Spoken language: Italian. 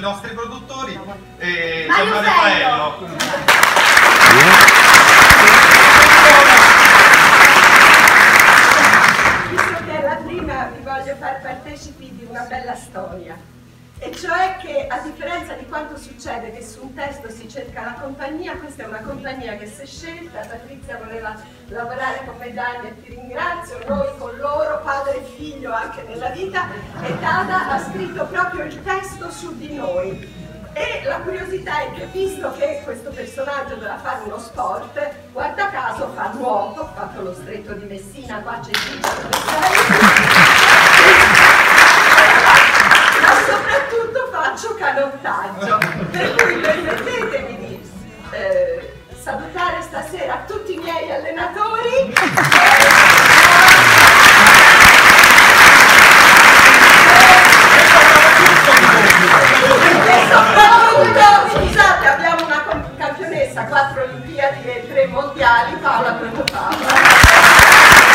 nostri produttori e Mario Gianmario Fello. Paello. Visto che è la prima, vi voglio far partecipi di una bella storia. E cioè che a differenza di quanto succede che su un testo si cerca la compagnia, questa è una compagnia che si è scelta, Patrizia voleva lavorare con me Dani e ti ringrazio, noi con loro, padre e figlio anche nella vita, e Dada ha scritto proprio il testo su di noi. E la curiosità è che visto che questo personaggio doveva fare uno sport, guarda caso fa nuoto, ha fatto lo stretto di Messina, qua c'è Gigi, ma soprattutto faccio canottaggio. Per cui permettetemi di eh, salutare stasera tutti i miei allenatori. di lettere mondiali Paola Protopapa.